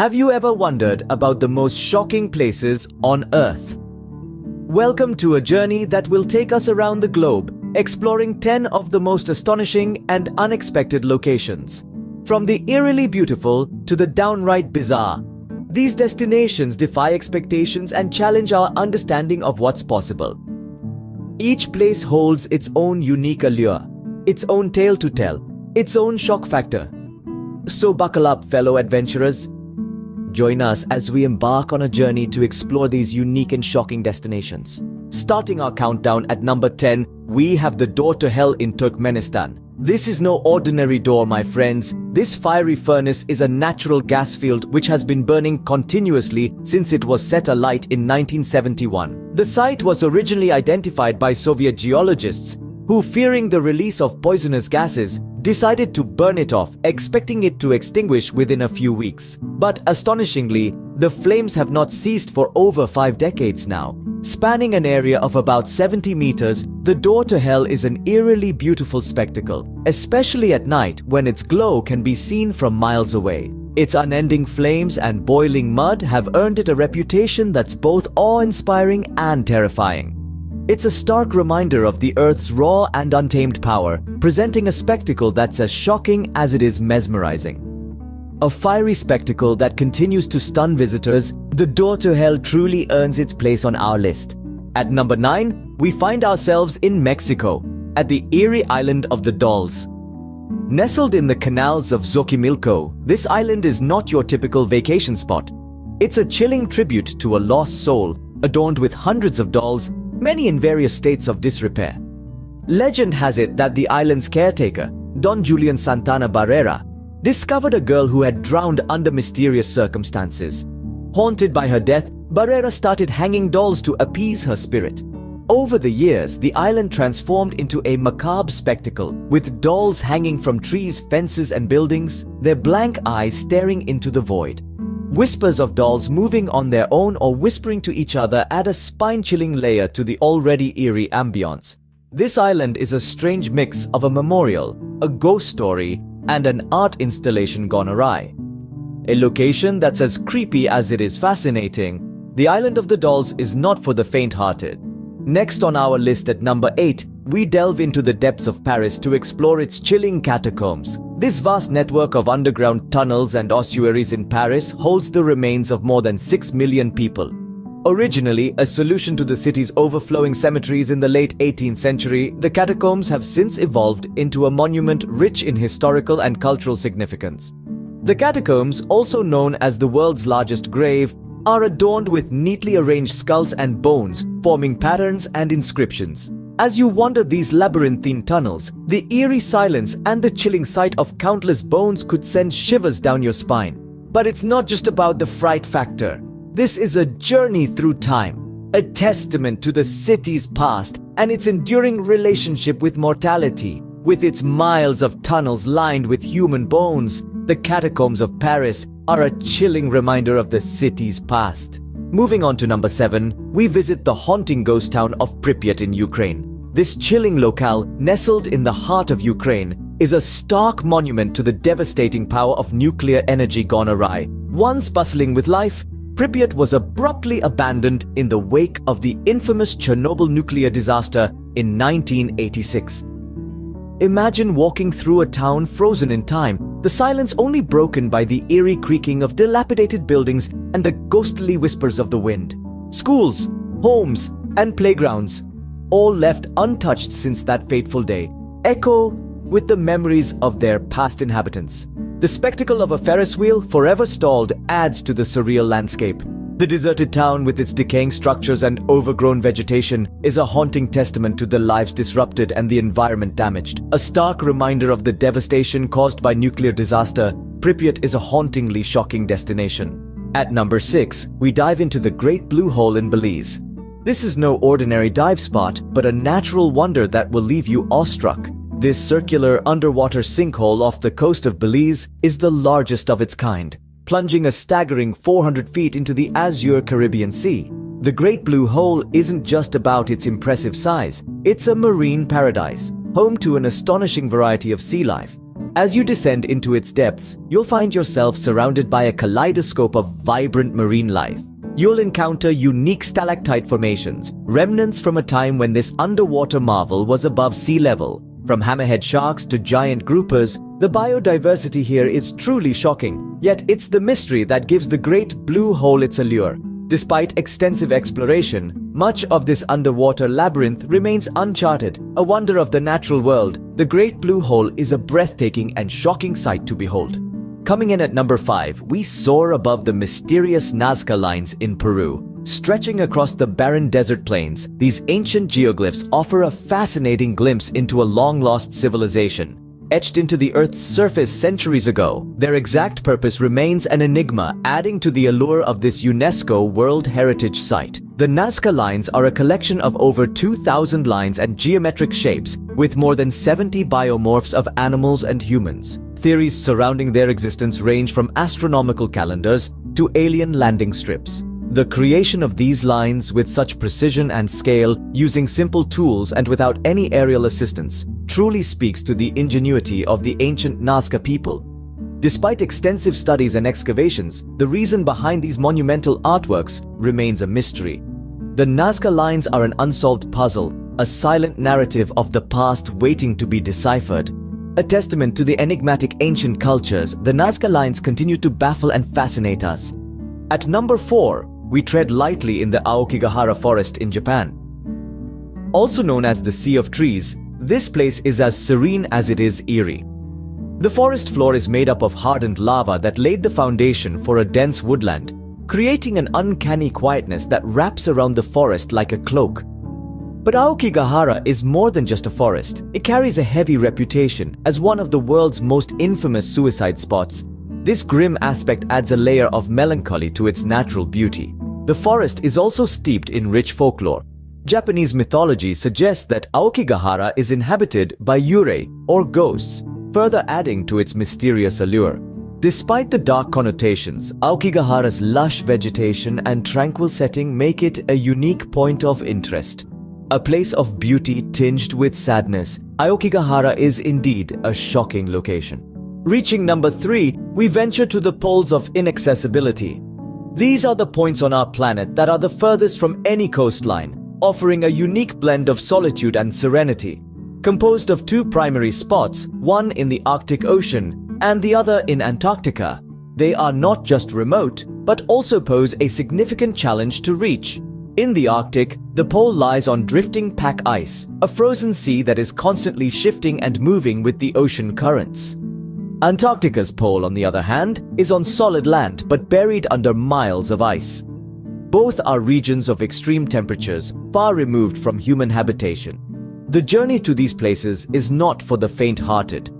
Have you ever wondered about the most shocking places on Earth? Welcome to a journey that will take us around the globe, exploring 10 of the most astonishing and unexpected locations. From the eerily beautiful to the downright bizarre, these destinations defy expectations and challenge our understanding of what's possible. Each place holds its own unique allure, its own tale to tell, its own shock factor. So buckle up, fellow adventurers. Join us as we embark on a journey to explore these unique and shocking destinations. Starting our countdown at number 10, we have the door to hell in Turkmenistan. This is no ordinary door, my friends. This fiery furnace is a natural gas field which has been burning continuously since it was set alight in 1971. The site was originally identified by Soviet geologists who, fearing the release of poisonous gases, decided to burn it off, expecting it to extinguish within a few weeks. But astonishingly, the flames have not ceased for over five decades now. Spanning an area of about 70 meters, the door to hell is an eerily beautiful spectacle, especially at night when its glow can be seen from miles away. Its unending flames and boiling mud have earned it a reputation that's both awe-inspiring and terrifying. It's a stark reminder of the Earth's raw and untamed power, presenting a spectacle that's as shocking as it is mesmerizing. A fiery spectacle that continues to stun visitors, the door to hell truly earns its place on our list. At number 9, we find ourselves in Mexico, at the eerie island of the Dolls. Nestled in the canals of Xochimilco, this island is not your typical vacation spot. It's a chilling tribute to a lost soul, adorned with hundreds of dolls, many in various states of disrepair. Legend has it that the island's caretaker, Don Julian Santana Barrera, discovered a girl who had drowned under mysterious circumstances. Haunted by her death, Barrera started hanging dolls to appease her spirit. Over the years, the island transformed into a macabre spectacle, with dolls hanging from trees, fences, and buildings, their blank eyes staring into the void. Whispers of dolls moving on their own or whispering to each other add a spine-chilling layer to the already eerie ambience. This island is a strange mix of a memorial, a ghost story, and an art installation gone awry. A location that's as creepy as it is fascinating, the Island of the Dolls is not for the faint-hearted. Next on our list at number 8, we delve into the depths of Paris to explore its chilling catacombs. This vast network of underground tunnels and ossuaries in Paris holds the remains of more than 6 million people. Originally a solution to the city's overflowing cemeteries in the late 18th century, the catacombs have since evolved into a monument rich in historical and cultural significance. The catacombs, also known as the world's largest grave, are adorned with neatly arranged skulls and bones, forming patterns and inscriptions. As you wander these labyrinthine tunnels, the eerie silence and the chilling sight of countless bones could send shivers down your spine. But it's not just about the fright factor. This is a journey through time, a testament to the city's past and its enduring relationship with mortality. With its miles of tunnels lined with human bones, the catacombs of Paris are a chilling reminder of the city's past. Moving on to number 7, we visit the haunting ghost town of Pripyat in Ukraine. This chilling locale, nestled in the heart of Ukraine, is a stark monument to the devastating power of nuclear energy gone awry. Once bustling with life, Pripyat was abruptly abandoned in the wake of the infamous Chernobyl nuclear disaster in 1986. Imagine walking through a town frozen in time, the silence only broken by the eerie creaking of dilapidated buildings and the ghostly whispers of the wind. Schools, homes, and playgrounds, all left untouched since that fateful day, echo with the memories of their past inhabitants. The spectacle of a Ferris wheel forever stalled adds to the surreal landscape. The deserted town with its decaying structures and overgrown vegetation is a haunting testament to the lives disrupted and the environment damaged. A stark reminder of the devastation caused by nuclear disaster, Pripyat is a hauntingly shocking destination. At number 6, we dive into the Great Blue Hole in Belize. This is no ordinary dive spot, but a natural wonder that will leave you awestruck. This circular underwater sinkhole off the coast of Belize is the largest of its kind, plunging a staggering 400 feet into the azure Caribbean Sea. The Great Blue Hole isn't just about its impressive size, it's a marine paradise, home to an astonishing variety of sea life. As you descend into its depths, you'll find yourself surrounded by a kaleidoscope of vibrant marine life. You'll encounter unique stalactite formations, remnants from a time when this underwater marvel was above sea level. From hammerhead sharks to giant groupers, the biodiversity here is truly shocking. Yet it's the mystery that gives the great blue hole its allure. Despite extensive exploration, much of this underwater labyrinth remains uncharted, a wonder of the natural world. The Great Blue Hole is a breathtaking and shocking sight to behold. Coming in at number 5, we soar above the mysterious Nazca lines in Peru. Stretching across the barren desert plains, these ancient geoglyphs offer a fascinating glimpse into a long-lost civilization etched into the Earth's surface centuries ago. Their exact purpose remains an enigma, adding to the allure of this UNESCO World Heritage Site. The Nazca lines are a collection of over 2,000 lines and geometric shapes, with more than 70 biomorphs of animals and humans. Theories surrounding their existence range from astronomical calendars to alien landing strips. The creation of these lines with such precision and scale, using simple tools and without any aerial assistance, truly speaks to the ingenuity of the ancient Nazca people. Despite extensive studies and excavations, the reason behind these monumental artworks remains a mystery. The Nazca lines are an unsolved puzzle, a silent narrative of the past waiting to be deciphered. A testament to the enigmatic ancient cultures, the Nazca lines continue to baffle and fascinate us. At number 4, we tread lightly in the Aokigahara forest in Japan. Also known as the Sea of Trees, this place is as serene as it is eerie. The forest floor is made up of hardened lava that laid the foundation for a dense woodland, creating an uncanny quietness that wraps around the forest like a cloak. But Aokigahara is more than just a forest. It carries a heavy reputation as one of the world's most infamous suicide spots. This grim aspect adds a layer of melancholy to its natural beauty. The forest is also steeped in rich folklore, Japanese mythology suggests that Aokigahara is inhabited by yurei, or ghosts, further adding to its mysterious allure. Despite the dark connotations, Aokigahara's lush vegetation and tranquil setting make it a unique point of interest. A place of beauty tinged with sadness, Aokigahara is indeed a shocking location. Reaching number 3, we venture to the poles of inaccessibility. These are the points on our planet that are the furthest from any coastline, offering a unique blend of solitude and serenity. Composed of two primary spots, one in the Arctic Ocean and the other in Antarctica, they are not just remote, but also pose a significant challenge to reach. In the Arctic, the pole lies on drifting pack ice, a frozen sea that is constantly shifting and moving with the ocean currents. Antarctica's pole, on the other hand, is on solid land but buried under miles of ice. Both are regions of extreme temperatures, far removed from human habitation. The journey to these places is not for the faint-hearted.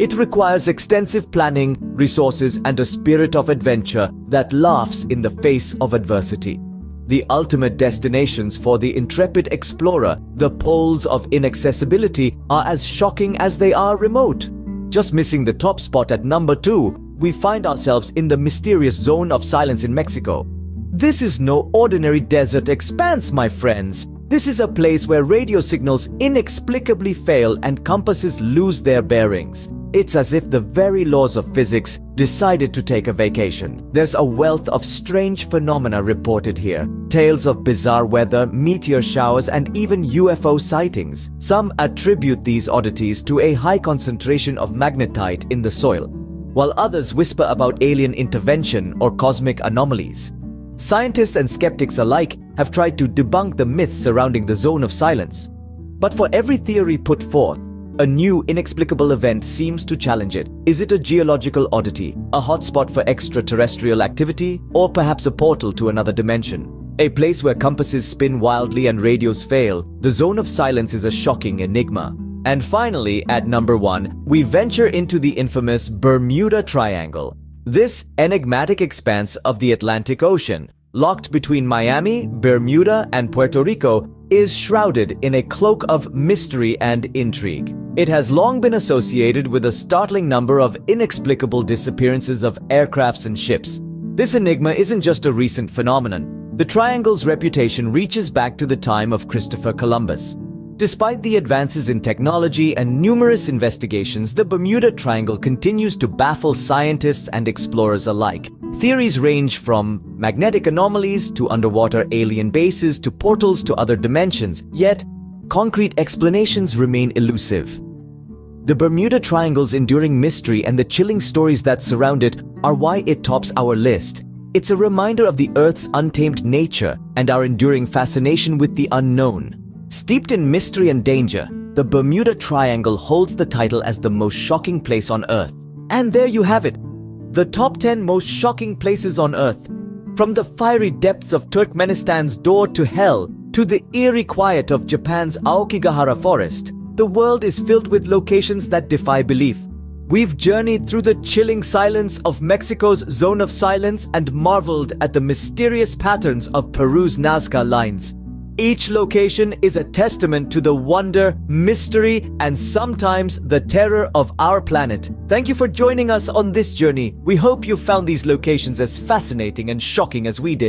It requires extensive planning, resources and a spirit of adventure that laughs in the face of adversity. The ultimate destinations for the intrepid explorer, the poles of inaccessibility, are as shocking as they are remote. Just missing the top spot at number 2, we find ourselves in the mysterious zone of silence in Mexico. This is no ordinary desert expanse, my friends. This is a place where radio signals inexplicably fail and compasses lose their bearings. It's as if the very laws of physics decided to take a vacation. There's a wealth of strange phenomena reported here. Tales of bizarre weather, meteor showers, and even UFO sightings. Some attribute these oddities to a high concentration of magnetite in the soil, while others whisper about alien intervention or cosmic anomalies. Scientists and skeptics alike have tried to debunk the myths surrounding the zone of silence. But for every theory put forth, a new inexplicable event seems to challenge it. Is it a geological oddity, a hotspot for extraterrestrial activity, or perhaps a portal to another dimension? A place where compasses spin wildly and radios fail, the zone of silence is a shocking enigma. And finally, at number one, we venture into the infamous Bermuda Triangle, this enigmatic expanse of the Atlantic Ocean, locked between Miami, Bermuda, and Puerto Rico, is shrouded in a cloak of mystery and intrigue. It has long been associated with a startling number of inexplicable disappearances of aircrafts and ships. This enigma isn't just a recent phenomenon. The triangle's reputation reaches back to the time of Christopher Columbus. Despite the advances in technology and numerous investigations, the Bermuda Triangle continues to baffle scientists and explorers alike. Theories range from magnetic anomalies to underwater alien bases to portals to other dimensions, yet concrete explanations remain elusive. The Bermuda Triangle's enduring mystery and the chilling stories that surround it are why it tops our list. It's a reminder of the Earth's untamed nature and our enduring fascination with the unknown. Steeped in mystery and danger, the Bermuda Triangle holds the title as the most shocking place on Earth. And there you have it, the top 10 most shocking places on Earth. From the fiery depths of Turkmenistan's door to hell to the eerie quiet of Japan's Aokigahara forest, the world is filled with locations that defy belief. We've journeyed through the chilling silence of Mexico's Zone of Silence and marveled at the mysterious patterns of Peru's Nazca lines. Each location is a testament to the wonder, mystery, and sometimes the terror of our planet. Thank you for joining us on this journey. We hope you found these locations as fascinating and shocking as we did.